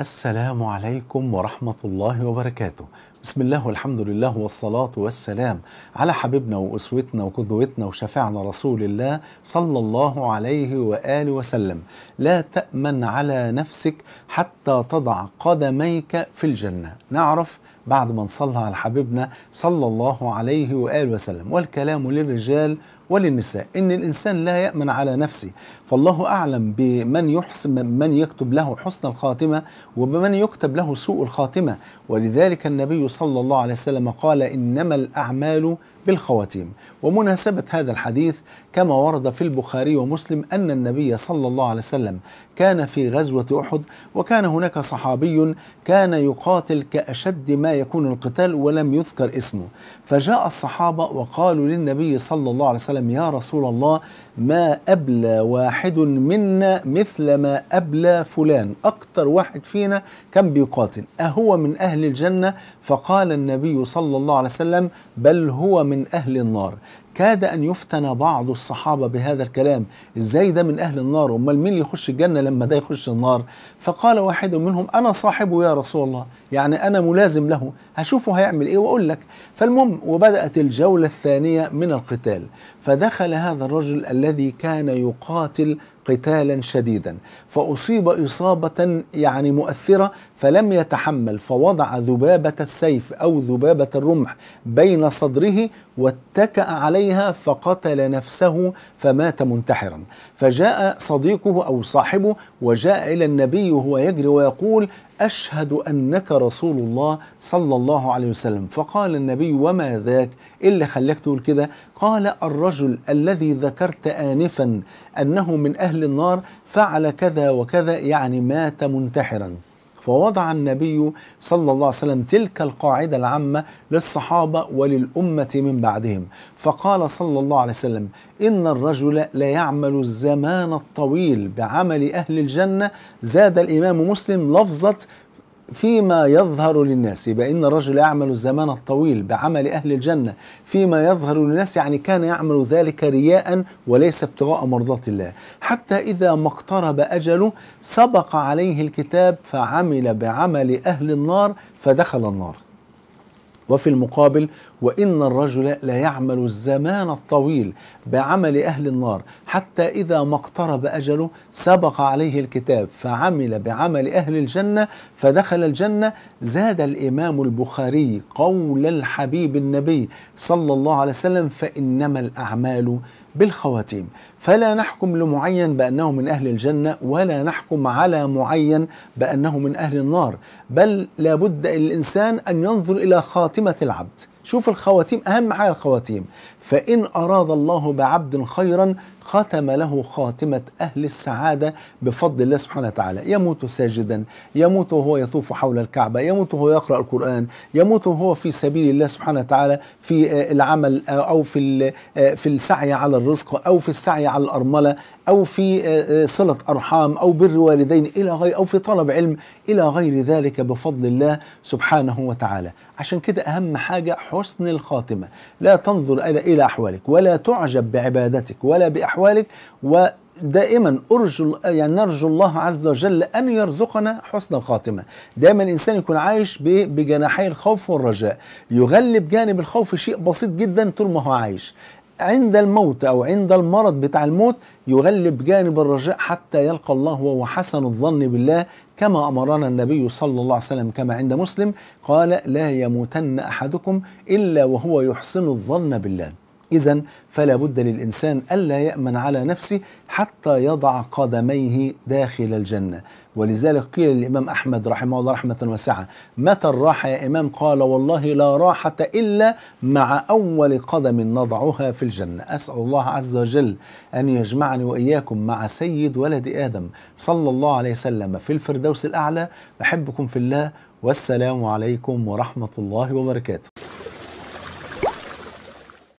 السلام عليكم ورحمة الله وبركاته. بسم الله والحمد لله والصلاة والسلام على حبيبنا وأسوتنا وقدوتنا وشفاعنا رسول الله صلى الله عليه وآله وسلم. لا تأمن على نفسك حتى تضع قدميك في الجنة. نعرف بعد ما نصلى على حبيبنا صلى الله عليه وآله وسلم. والكلام للرجال وللنساء إن الإنسان لا يأمن على نفسه. فالله أعلم بمن يحسن من يكتب له حسن الخاتمة وبمن يكتب له سوء الخاتمة. ولذلك النبي صلى الله عليه وسلم قال إنما الأعمال بالخواتيم. ومناسبة هذا الحديث كما ورد في البخاري ومسلم أن النبي صلى الله عليه وسلم كان في غزوة أحد وكان هناك صحابي كان يقاتل كأشد ما يكون القتال ولم يذكر اسمه. فجاء الصحابة وقالوا للنبي صلى الله عليه وسلم يا رسول الله ما أبلى واحد منا مثل ما أبلى فلان. أكتر واحد فينا كان بيقاتل؟ أهو من أهل الجنة؟ فقال النبي صلى الله عليه وسلم بل هو من أهل النار. كاد أن يفتن بعض الصحابة بهذا الكلام. إزاي ده من أهل النار؟ أمال مين يخش الجنة لما ده يخش النار؟ فقال واحد منهم أنا صاحبه يا رسول الله يعني أنا ملازم له هشوفه هيعمل إيه وأقول لك. فالمهم وبدأت الجولة الثانية من القتال فدخل هذا الرجل الذي كان يقاتل قتالا شديدا. فأصيب إصابة يعني مؤثرة فلم يتحمل فوضع ذبابة السيف أو ذبابة الرمح بين صدره واتكأ عليها فقتل نفسه فمات منتحرا. فجاء صديقه أو صاحبه وجاء إلى النبي وهو يجري ويقول أشهد أنك رسول الله صلى الله عليه وسلم. فقال النبي وما ذاك؟ اللي خلاك تقول كده. قال الرجل الذي ذكرت آنفا أنه من أهل النار فعل كذا وكذا يعني مات منتحرا. فوضع النبي صلى الله عليه وسلم تلك القاعدة العامة للصحابة وللأمة من بعدهم. فقال صلى الله عليه وسلم إن الرجل ليعمل الزمان الطويل بعمل أهل الجنة. زاد الإمام مسلم لفظة فيما يظهر للناس يبقى إن الرجل يعمل الزمان الطويل بعمل أهل الجنة فيما يظهر للناس يعني كان يعمل ذلك رياء وليس ابتغاء مرضات الله. حتى إذا ما اقترب أجله سبق عليه الكتاب فعمل بعمل أهل النار فدخل النار. وفي المقابل وإن الرجل لا يعمل الزمان الطويل بعمل أهل النار. حتى إذا ما اقترب أجله سبق عليه الكتاب فعمل بعمل أهل الجنة فدخل الجنة. زاد الإمام البخاري قول الحبيب النبي صلى الله عليه وسلم فإنما الأعمال بالخواتيم. فلا نحكم لمعين بأنه من أهل الجنة ولا نحكم على معين بأنه من أهل النار. بل لابد الإنسان أن ينظر إلى خاتمة العبد. شوف الخواتيم أهم حاجة الخواتيم. فإن أراد الله بعبد خيرا ختم له خاتمة أهل السعادة بفضل الله سبحانه وتعالى. يموت ساجدا يموت وهو يطوف حول الكعبة يموت وهو يقرأ القرآن يموت وهو في سبيل الله سبحانه وتعالى في العمل أو في في السعي على الرزق أو في السعي على الأرملة. أو في صلة أرحام أو بر والدين إلى غير أو في طلب علم إلى غير ذلك بفضل الله سبحانه وتعالى. عشان كده أهم حاجة حسن الخاتمة. لا تنظر إلى أحوالك ولا تعجب بعبادتك ولا بأحوالك ودائما أرجو يعني نرجو الله عز وجل أن يرزقنا حسن الخاتمة. دائما الإنسان يكون عايش بجناحي الخوف والرجاء. يغلب جانب الخوف شيء بسيط جدا طول ما هو عايش. عند الموت أو عند المرض بتاع الموت يغلب جانب الرجاء حتى يلقى الله وهو حسن الظن بالله كما أمرنا النبي صلى الله عليه وسلم كما عند مسلم قال لا يموتن أحدكم إلا وهو يحسن الظن بالله. إذا فلا بد للإنسان ألا يأمن على نفسه حتى يضع قدميه داخل الجنة. ولذلك قيل للإمام أحمد رحمه الله رحمة واسعة متى الراحة يا إمام؟ قال والله لا راحة إلا مع أول قدم نضعها في الجنة. أسأل الله عز وجل أن يجمعني وإياكم مع سيد ولد آدم صلى الله عليه وسلم في الفردوس الأعلى. أحبكم في الله والسلام عليكم ورحمة الله وبركاته.